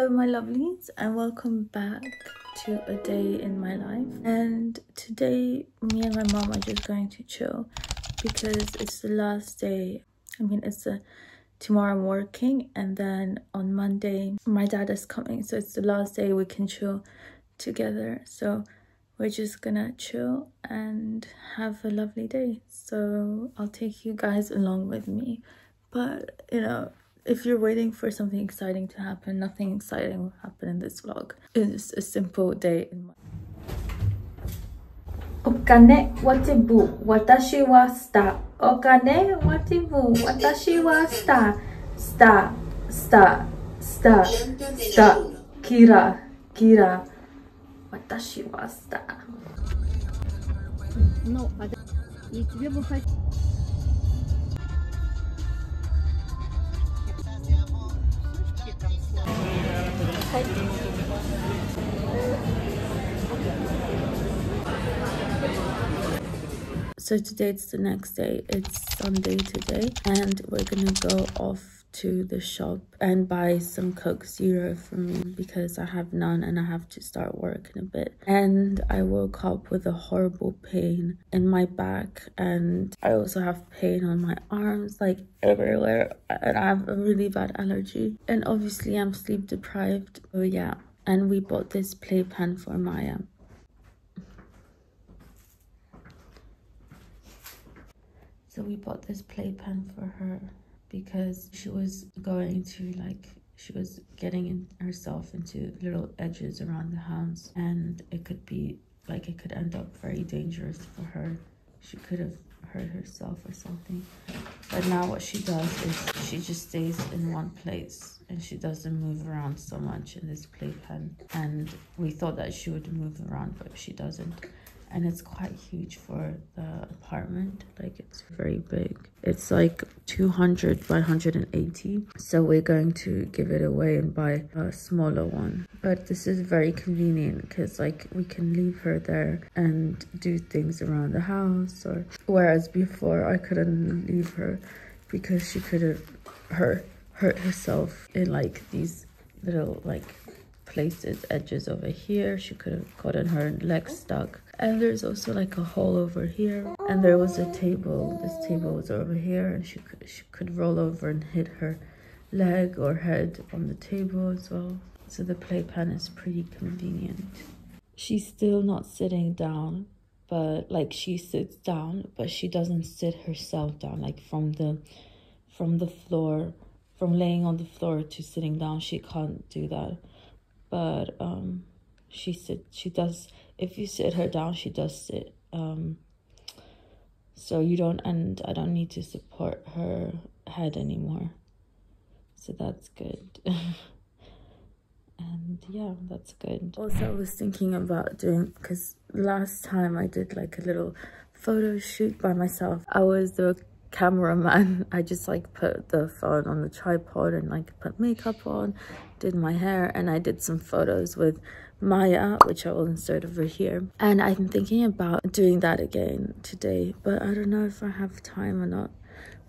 Hello my lovelies and welcome back to a day in my life. And today me and my mom are just going to chill because it's the last day. I mean it's the tomorrow I'm working and then on Monday my dad is coming. So it's the last day we can chill together. So we're just gonna chill and have a lovely day. So I'll take you guys along with me. But you know if you're waiting for something exciting to happen, nothing exciting will happen in this vlog. It's a simple day in my お金は全部私はスター。お金は全部私はスター。スター、スター、スター、スター、キラ、キラ。私はスター。Ну, а и тебе бы хотелось... So today it's the next day. It's Sunday today and we're gonna go off to the shop and buy some Coke Zero for me because I have none and I have to start work in a bit. And I woke up with a horrible pain in my back and I also have pain on my arms like everywhere and I have a really bad allergy. And obviously I'm sleep deprived. Oh yeah. And we bought this playpen for Maya. So we bought this playpen for her because she was going to like she was getting in herself into little edges around the house and it could be like it could end up very dangerous for her. She could have hurt herself or something. But now what she does is she just stays in one place and she doesn't move around so much in this playpen. And we thought that she would move around but she doesn't and it's quite huge for the apartment. Like it's very big. It's like 200 by 180 so we're going to give it away and buy a smaller one. But this is very convenient because like we can leave her there and do things around the house or whereas before i couldn't leave her because she could have hurt hurt herself in like these little like places edges over here. She could have gotten her leg stuck and there's also like a hole over here. And there was a table. This table was over here. And she could she could roll over and hit her leg or head on the table as well. So the playpen is pretty convenient. She's still not sitting down but like she sits down but she doesn't sit herself down like from the from the floor from laying on the floor to sitting down. She can't do that. But um she sit she does if you sit her down she does sit um so you don't and i don't need to support her head anymore. So that's good. And yeah that's good. Also i was thinking about doing because last time i did like a little photo shoot by myself. I was the cameraman. I just like put the phone on the tripod and like put makeup on did my hair and i did some photos with Maya, which I will insert over here. And I'm thinking about doing that again today, but I don't know if I have time or not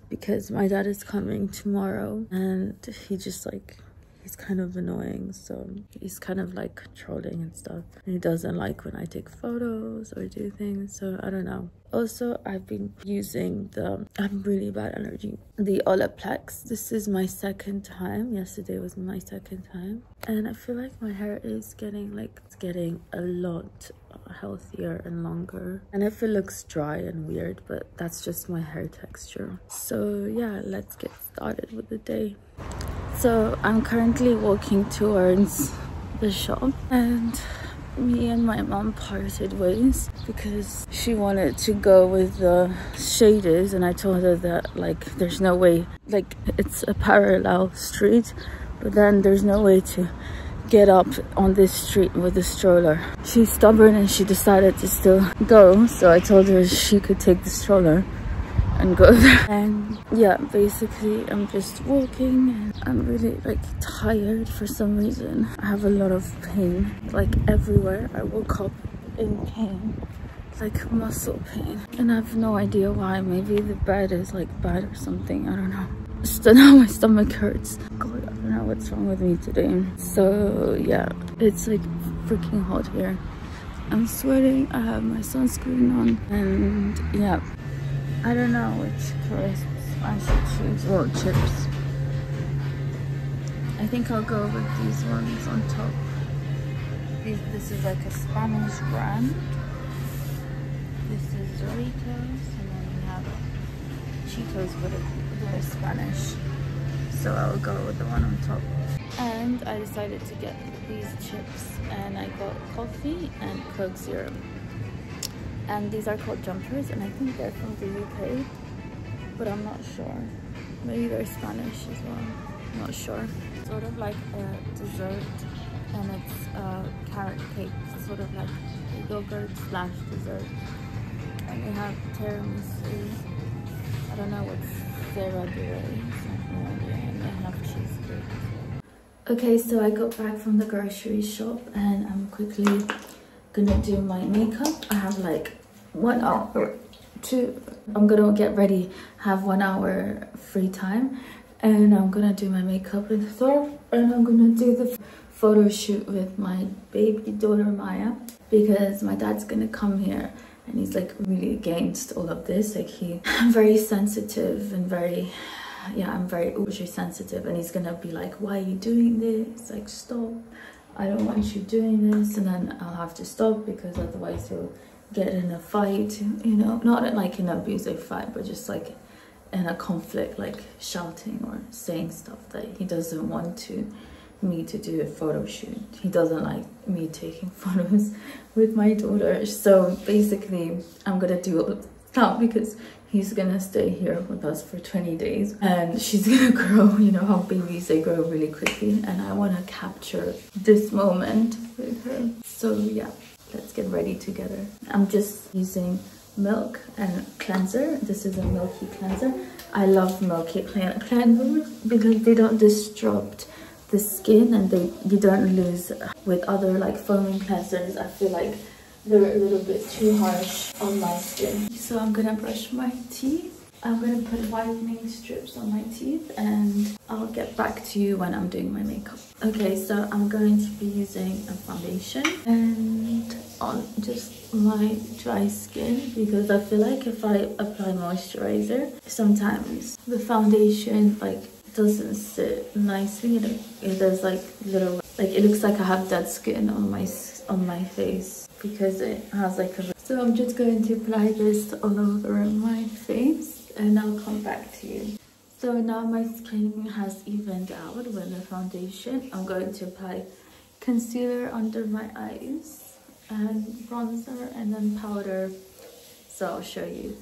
because my dad is coming tomorrow and he just like he's kind of annoying so he's kind of like controlling and stuff. And he doesn't like when i take photos or do things so i don't know. Also i've been using the i'm really bad allergy the olaplex. This is my second time. Yesterday was my second time. And i feel like my hair is getting like it's getting a lot healthier and longer. And if it looks dry and weird but that's just my hair texture. So yeah let's get started with the day so i'm currently walking towards the shop and me and my mom parted ways because she wanted to go with the shaders and i told her that like there's no way like it's a parallel street but then there's no way to get up on this street with the stroller. She's stubborn and she decided to still go so i told her she could take the stroller and go there. And yeah basically i'm just walking and i'm really like tired for some reason. I have a lot of pain. Like everywhere i woke up in pain. Like muscle pain. And i have no idea why. Maybe the bed is like bad or something. I don't know. So now my stomach hurts. God, I don't know what's wrong with me today. So yeah, it's like freaking hot here. I'm sweating, I have my sunscreen on. And yeah, I don't know which crisps I should choose. Well, chips. I think I'll go with these ones on top. This, this is like a Spanish brand. This is Doritos and then we have Cheetos but they're Spanish. So I'll go with the one on top. And I decided to get these chips and I got coffee and Coke Zero. And these are called jumpers and I think they're from the UK, but I'm not sure. Maybe they're Spanish as well, I'm not sure. Sort of like a dessert and it's a carrot cake, sort of like yogurt slash dessert. And we have tiramisu, I don't know what Ferragire is, and they have cheesecake. Okay, so I got back from the grocery shop and I'm quickly gonna do my makeup. I have like one hour to, I'm gonna get ready, have one hour free time and I'm gonna do my makeup and stuff and I'm gonna do the photo shoot with my baby daughter Maya because my dad's gonna come here and he's like really against all of this like he I'm very sensitive and very yeah I'm very ultra sensitive and he's gonna be like why are you doing this? Like stop. I don't want you doing this and then I'll have to stop because otherwise he'll get in a fight you know not like an abusive fight but just like in a conflict like shouting or saying stuff that he doesn't want to me to do a photo shoot. He doesn't like me taking photos with my daughter. So basically, I'm gonna do that because he's gonna stay here with us for 20 days and she's gonna grow you know how babies they grow really quickly and i want to capture this moment with her so yeah let's get ready together. I'm just using milk and cleanser. This is a milky cleanser. I love milky cleanser because they don't disrupt the skin and they you don't lose uh, with other like foaming cleansers. I feel like they're a little bit too harsh on my skin. So i'm gonna brush my teeth. I'm gonna put whitening strips on my teeth and i'll get back to you when i'm doing my makeup. Okay so i'm going to be using a foundation and on just my dry skin because i feel like if i apply moisturizer sometimes the foundation like doesn't sit nicely. It, it there's like little like it looks like i have dead skin on my on my face because it has like a so i'm just going to apply this all over my face and i'll come back to you. So now my skin has evened out with the foundation. I'm going to apply concealer under my eyes and bronzer and then powder so i'll show you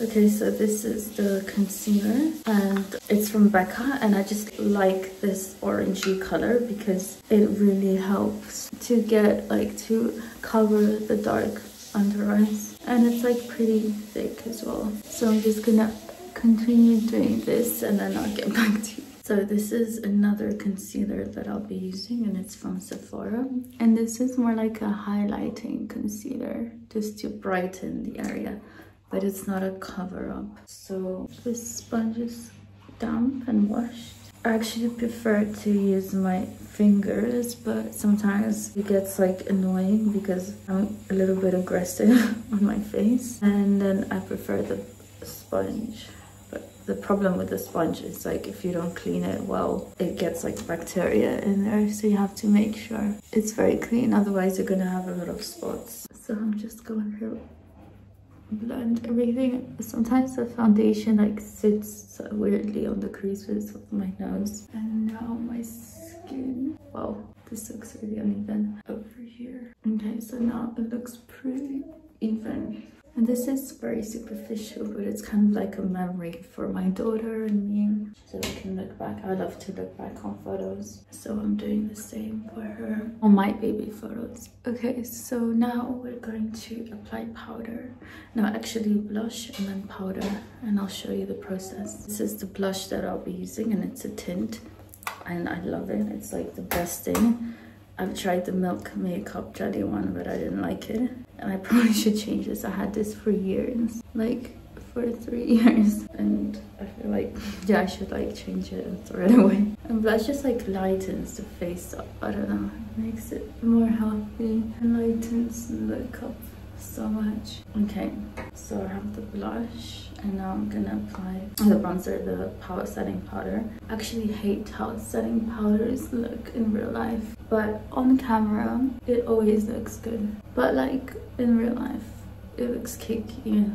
Okay, so this is the concealer and it's from Becca and I just like this orangey color because it really helps to get like to cover the dark under eyes and it's like pretty thick as well. So I'm just gonna continue doing this and then I'll get back to you. So this is another concealer that I'll be using and it's from Sephora. And this is more like a highlighting concealer just to brighten the area but it's not a cover up. So this sponge is damp and washed. I actually prefer to use my fingers, but sometimes it gets like annoying because I'm a little bit aggressive on my face. And then I prefer the sponge. The problem with the sponge is like if you don't clean it well, it gets like bacteria in there. So you have to make sure it's very clean. Otherwise you're gonna have a lot of spots. So I'm just going through blend everything sometimes the foundation like sits weirdly on the creases of my nose and now my skin wow this looks really uneven over here okay so now it looks pretty this is very superficial, but it's kind of like a memory for my daughter and me. So we can look back. I love to look back on photos. So I'm doing the same for her on my baby photos. Okay, so now we're going to apply powder. No, actually blush and then powder. And I'll show you the process. This is the blush that I'll be using and it's a tint. And I love it. It's like the best thing. I've tried the Milk Makeup Jelly one, but I didn't like it and I probably should change this. I had this for years, like for three years, and I feel like yeah, I should like change it and throw it away. And blush just like lightens the face up. I don't know, it makes it more healthy and lightens the look up so much. Okay, so I have the blush and now I'm gonna apply the bronzer, the power setting powder. I actually hate how setting powders look in real life, but on camera, it always looks good. But like in real life, it looks cakey.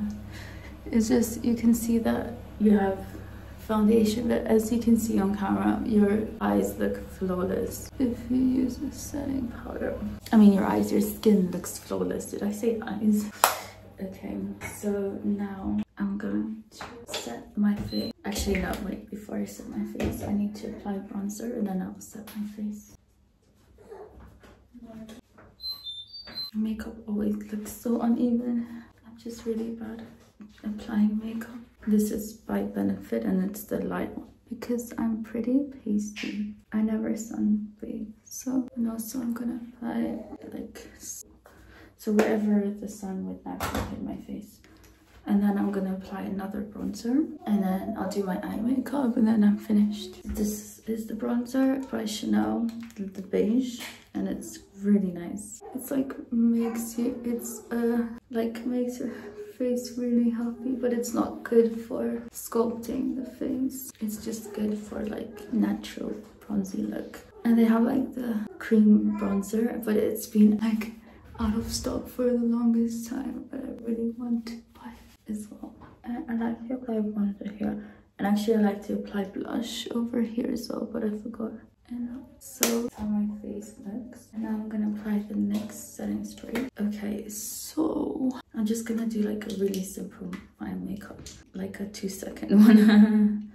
It's just, you can see that you have foundation but as you can see on camera your eyes look flawless. If you use a setting powder i mean your eyes your skin looks flawless. Did i say eyes? Okay so now i'm going to set my face. Actually no wait before i set my face i need to apply bronzer and then i'll set my face. Makeup always looks so uneven. I'm just really bad at applying makeup this is by benefit and it's the light one. Because i'm pretty pasty. I never sunbathe so and also i'm gonna apply like so wherever the sun would naturally hit my face. And then i'm gonna apply another bronzer. And then i'll do my eye makeup and then i'm finished. This is the bronzer by chanel the beige. And it's really nice. It's like makes you it's uh like makes your face really healthy but it's not good for sculpting the face. It's just good for like natural bronzy look. And they have like the cream bronzer but it's been like out of stock for the longest time but i really want to buy it as well. And i feel like to apply bronzer here and actually i like to apply blush over here as well but i forgot and so how my face looks. And now i'm gonna apply the next setting spray. Okay so i'm just gonna do like a really simple eye makeup. Like a two second one.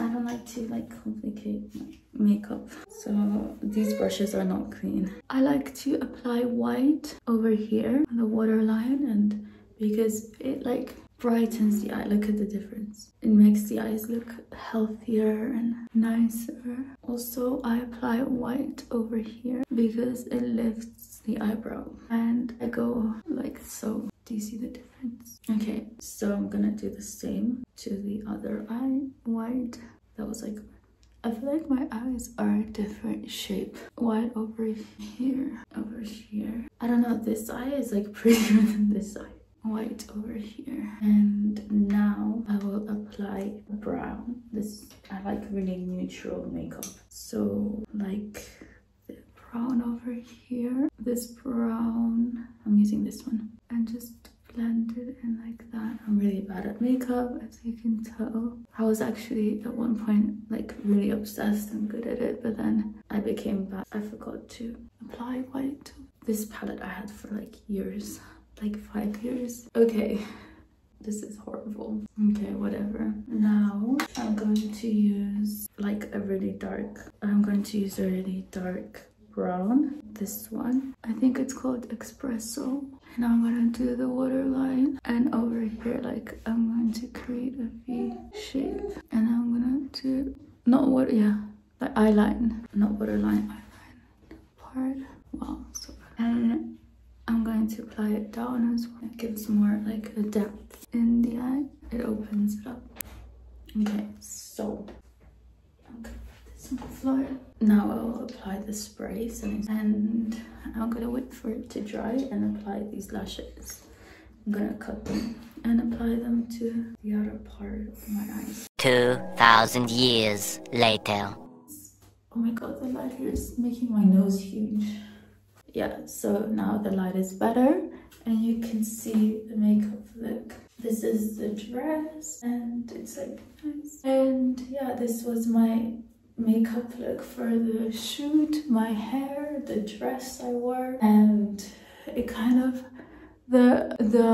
I don't like to like complicate my makeup. So these brushes are not clean. I like to apply white over here on the waterline and because it like brightens the eye. Look at the difference. It makes the eyes look healthier and nicer. Also i apply white over here because it lifts the eyebrow. And i go like so. Do you see the difference? Okay so i'm gonna do the same to the other eye. White. That was like I feel like my eyes are a different shape. White over here, over here. I don't know, this eye is like prettier than this eye white over here. And now i will apply brown. This i like really neutral makeup. So like the brown over here this brown i'm using this one. And just blend it in like that. I'm really bad at makeup as you can tell. I was actually at one point like really obsessed and good at it but then i became bad. I forgot to apply white. This palette i had for like years like five years. Okay, this is horrible. Okay, whatever. Now I'm going to use like a really dark, I'm going to use a really dark brown. This one, I think it's called Espresso. And I'm gonna do the waterline and over here like I'm going to create a V shape and I'm gonna do not what yeah like eyeline not waterline eyeline part wow so and I'm going to apply it down as well. It gives more like a depth in the eye. It opens it up. Okay, so I'm gonna put this on the floor. Now I will apply the spray and, I'm gonna wait for it to dry and apply these lashes. I'm gonna cut them and apply them to the outer part of my eyes. 2,000 years later. Oh my god, the light here is making my nose huge yeah so now the light is better and you can see the makeup look. This is the dress and it's like nice. And yeah this was my makeup look for the shoot my hair the dress i wore and it kind of the the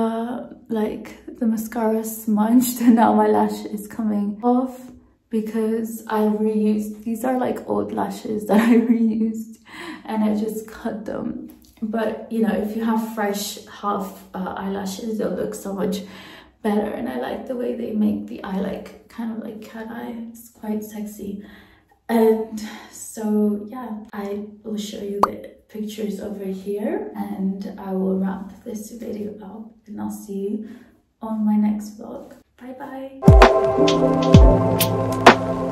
like the mascara smudged and now my lash is coming off because I reused these are like old lashes that I reused and I just cut them. But you know if you have fresh half uh, eyelashes they'll look so much better. And I like the way they make the eye like kind of like cat eye. It's quite sexy. And so yeah I will show you the pictures over here and I will wrap this video up and I'll see you on my next vlog. Bye bye.